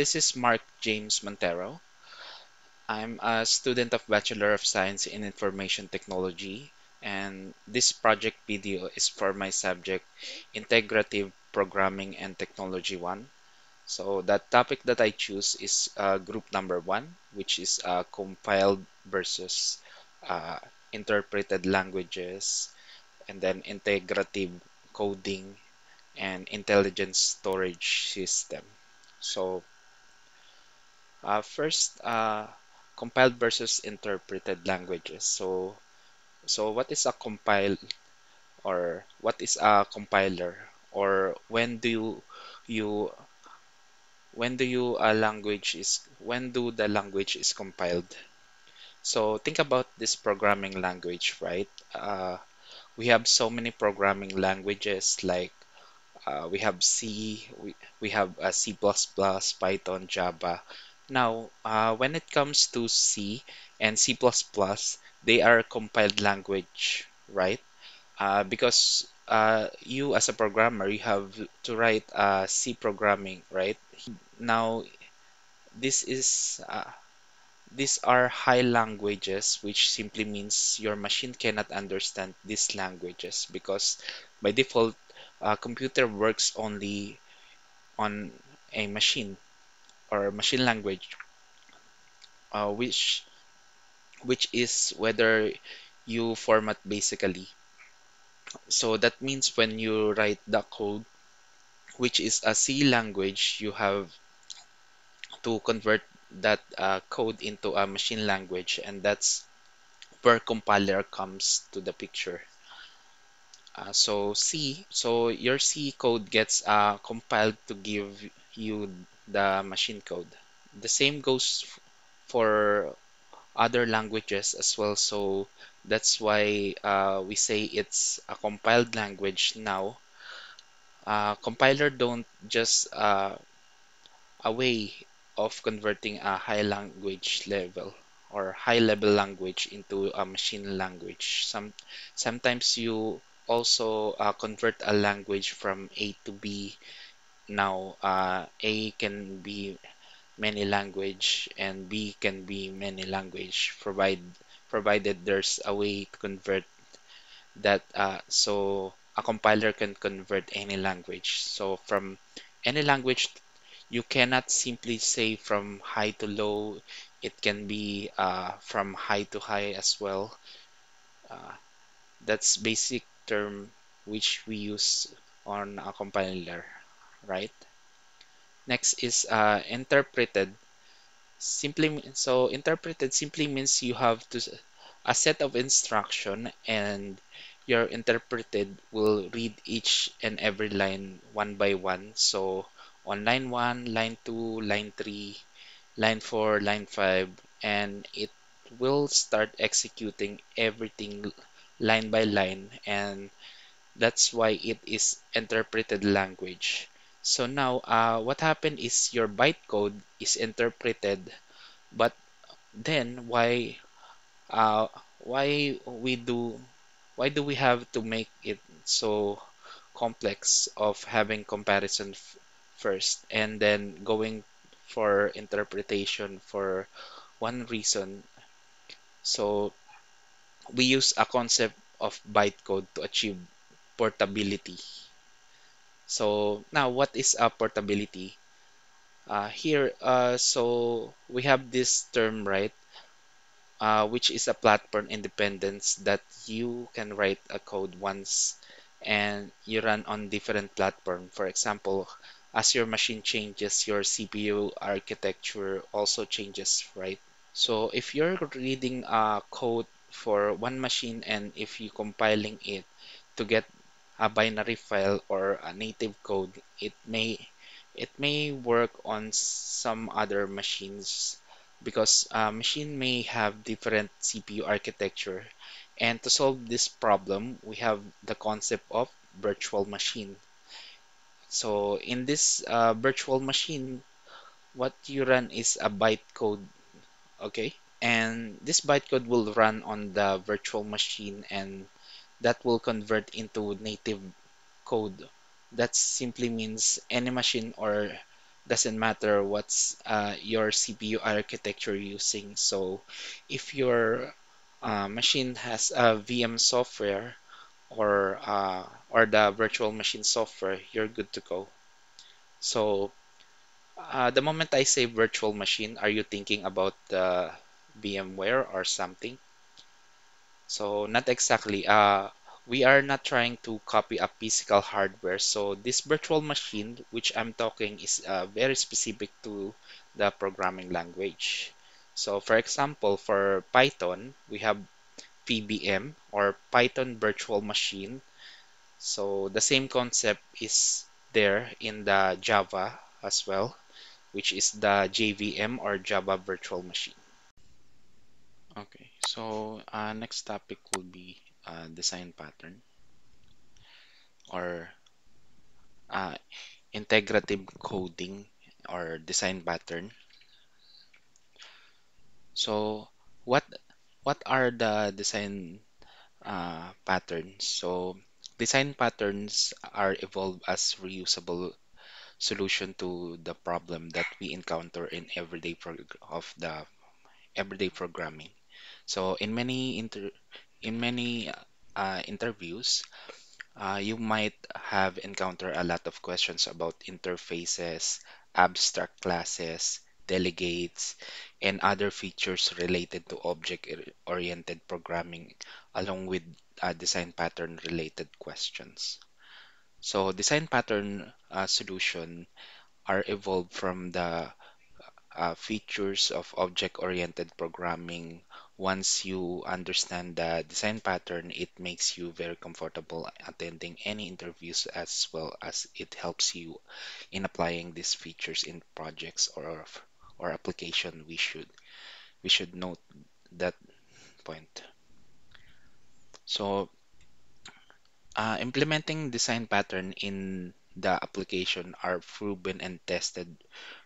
This is Marc James Montero. I'm a student of Bachelor of Science in Information Technology, and this project video is for my subject Integrative Programming and Technology 1. So the topic that I choose is uh, group number one, which is uh, compiled versus uh, interpreted languages, and then integrative coding and intelligent storage system. So uh, first, uh, compiled versus interpreted languages. So, so what is a compile or what is a compiler or when do you, you when do you a language is when do the language is compiled? So think about this programming language, right? Uh, we have so many programming languages like uh, we have C, we, we have uh, C++, Python, Java. Now, uh, when it comes to C and C++, they are compiled language, right? Uh, because uh, you as a programmer, you have to write uh, C programming, right? Now, this is uh, these are high languages, which simply means your machine cannot understand these languages because by default, a computer works only on a machine or machine language, uh, which which is whether you format basically. So that means when you write the code, which is a C language, you have to convert that uh, code into a machine language, and that's where compiler comes to the picture. Uh, so C, so your C code gets uh, compiled to give you the machine code. The same goes for other languages as well. So that's why uh, we say it's a compiled language now. Uh, compiler don't just uh, a way of converting a high language level or high level language into a machine language. Some sometimes you also uh, convert a language from A to B. Now uh, A can be many language and B can be many language provide provided there's a way to convert that uh, so a compiler can convert any language. So from any language you cannot simply say from high to low. It can be uh, from high to high as well. Uh, that's basic term which we use on a compiler right Next is uh, interpreted. Simply so interpreted simply means you have to a set of instruction and your interpreted will read each and every line one by one. So on line 1, line 2, line 3, line 4, line 5, and it will start executing everything line by line and that's why it is interpreted language. So now, uh, what happened is your bytecode is interpreted, but then why, uh, why we do, why do we have to make it so complex of having comparison first and then going for interpretation for one reason? So we use a concept of bytecode to achieve portability. So now what is a portability? Uh, here, uh, so we have this term, right, uh, which is a platform independence that you can write a code once and you run on different platform. For example, as your machine changes, your CPU architecture also changes, right? So if you're reading a code for one machine and if you compiling it to get a binary file or a native code, it may it may work on some other machines because a machine may have different CPU architecture. And to solve this problem, we have the concept of virtual machine. So in this uh, virtual machine, what you run is a bytecode, okay? And this bytecode will run on the virtual machine and that will convert into native code. That simply means any machine or doesn't matter what's uh, your CPU architecture using. So if your uh, machine has a VM software or uh, or the virtual machine software, you're good to go. So uh, the moment I say virtual machine, are you thinking about the VMware or something? So not exactly. Uh, we are not trying to copy a physical hardware. So this virtual machine, which I'm talking, is uh, very specific to the programming language. So for example, for Python, we have PVM or Python Virtual Machine. So the same concept is there in the Java as well, which is the JVM or Java Virtual Machine. Okay, so uh, next topic will be uh, design pattern or uh, integrative coding or design pattern. So what what are the design uh, patterns? So design patterns are evolved as reusable solution to the problem that we encounter in everyday of the everyday programming. So in many inter in many uh, interviews, Uh, you might have encountered a lot of questions about interfaces, abstract classes, delegates, and other features related to object-oriented programming, along with uh, design pattern related questions. So design pattern uh, solution are evolved from the uh, features of object-oriented programming. Once you understand the design pattern, it makes you very comfortable attending any interviews as well as it helps you in applying these features in projects or or application. We should we should note that point. So uh, implementing design pattern in the application are proven and tested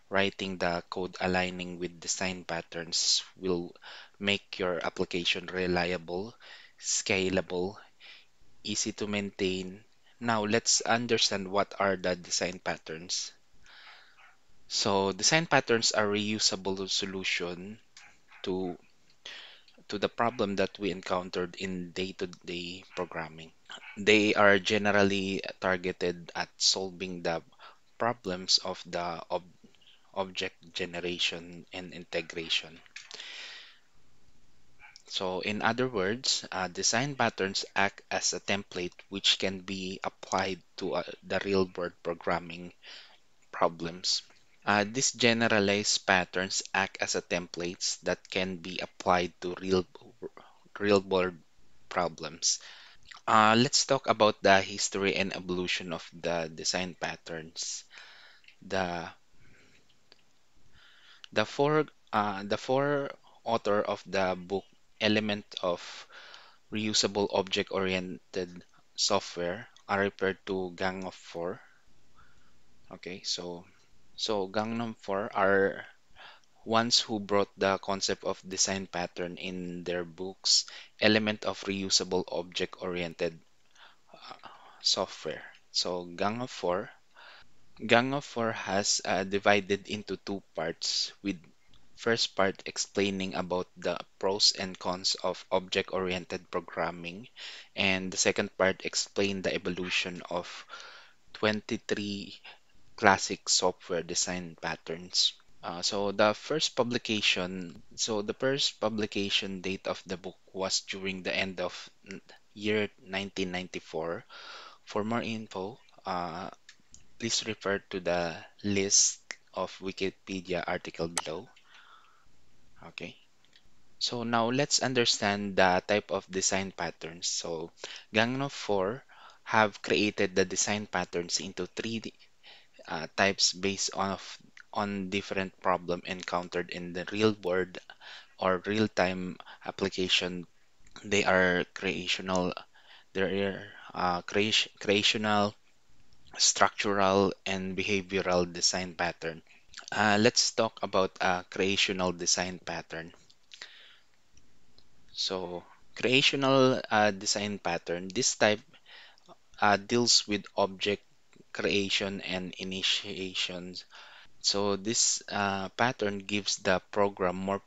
Writing the code aligning with design patterns will make your application reliable, scalable, easy to maintain. Now let's understand what are the design patterns. So design patterns are reusable solution to to the problem that we encountered in day-to-day programming. They are generally targeted at solving the problems of the ob object generation and integration. So in other words, uh, design patterns act as a template which can be applied to uh, the real-world programming problems. Uh, these generalized patterns act as a templates that can be applied to real real-world problems. Uh, let's talk about the history and evolution of the design patterns. The the four uh, the four author of the book Element of reusable object-oriented software are referred to Gang of Four. Okay, so so Gang of Four are ones who brought the concept of design pattern in their books, Element of reusable object-oriented uh, software. So Gang of Four, Gang of Four has uh, divided into two parts, with first part explaining about the pros and cons of object-oriented programming, and the second part explain the evolution of 23 classic software design patterns. Uh, so the first publication, so the first publication date of the book was during the end of year 1994. For more info, uh, please refer to the list of Wikipedia article below. Okay. So now let's understand the type of design patterns. So Gang of 4 have created the design patterns into three uh, types based on of, on different problem encountered in the real world or real-time application. They are creational, they are uh, creation, creational, structural, and behavioral design pattern. Uh, let's talk about a creational design pattern. So, creational uh, design pattern, this type uh, deals with object creation and initiations. So this uh, pattern gives the program more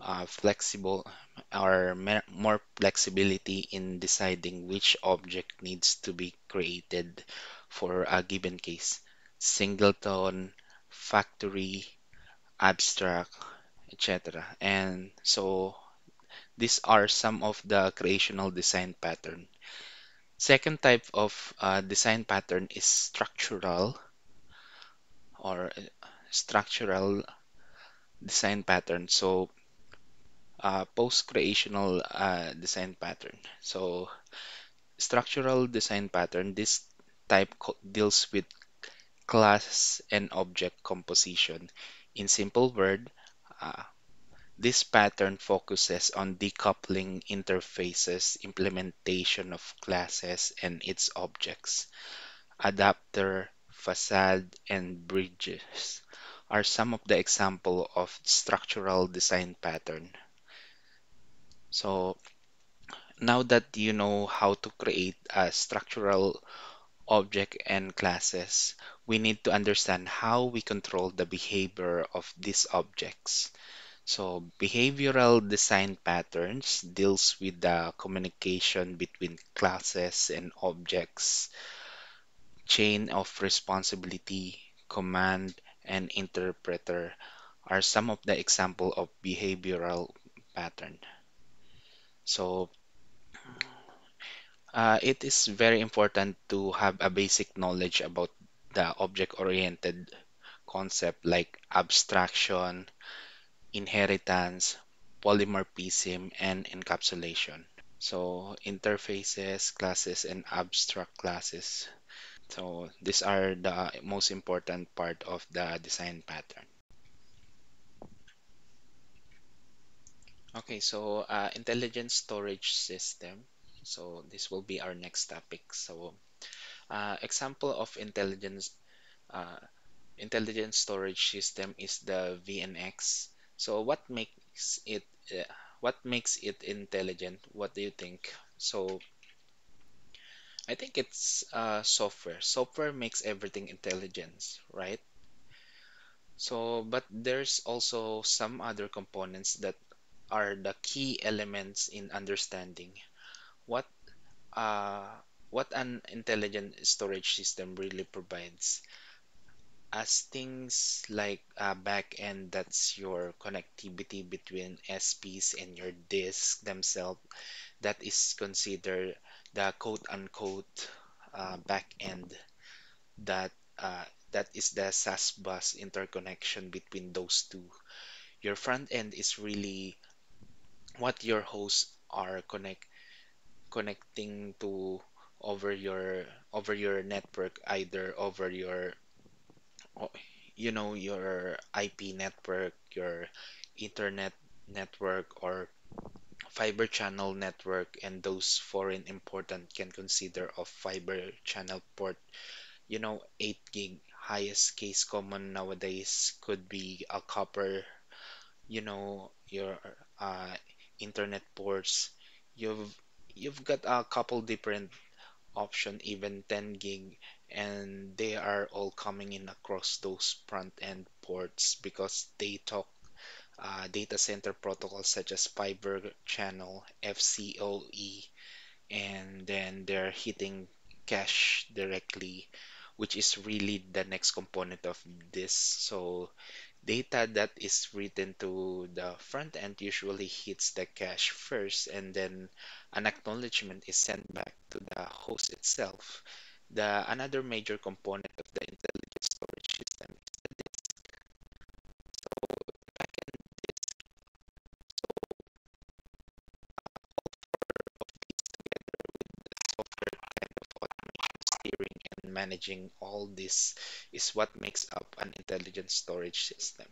uh, flexible or more flexibility in deciding which object needs to be created for a given case. Singleton, factory, abstract, etc. And so these are some of the creational design pattern. Second type of uh, design pattern is structural or uh, structural design pattern. So uh, post-creational uh, design pattern. So structural design pattern, this type deals with class and object composition. In simple word, uh, this pattern focuses on decoupling interfaces, implementation of classes and its objects. Adapter, facade, and bridges are some of the example of structural design pattern. So now that you know how to create a structural object and classes, we need to understand how we control the behavior of these objects. So behavioral design patterns deals with the communication between classes and objects, chain of responsibility, command, and interpreter are some of the example of behavioral pattern. So uh, it is very important to have a basic knowledge about the object-oriented concept like abstraction, inheritance, polymorphism, and encapsulation. So interfaces, classes, and abstract classes. So these are the most important part of the design pattern. Okay, so uh, intelligent storage system. So this will be our next topic. So uh, example of intelligence uh, intelligent storage system is the VNX. So what makes it uh, what makes it intelligent? What do you think? So I think it's uh, software. Software makes everything intelligence, right? So, but there's also some other components that are the key elements in understanding what uh, what an intelligent storage system really provides. As things like uh, backend, that's your connectivity between SPs and your disk themselves, that is considered the quote unquote uh, backend that uh, that is the SAS bus interconnection between those two. Your front end is really what your hosts are connect connecting to over your over your network, either over your you know your IP network, your Ethernet network, or fiber channel network, and those foreign important can consider of fiber channel port. You know 8 gig highest case common nowadays could be a copper you know your uh, Ethernet ports. You've you've got a couple different option even 10 gig and they are all coming in across those front end ports because they talk uh, data center protocols such as fiber channel FCOE and then they're hitting cache directly which is really the next component of this. So data that is written to the front end usually hits the cache first, and then an acknowledgement is sent back to the host itself. The another major component of the intelligent storage system is the disk. So backend disk. So all four of these together with the software kind of automation steering and managing all this is what makes up an intelligent storage system.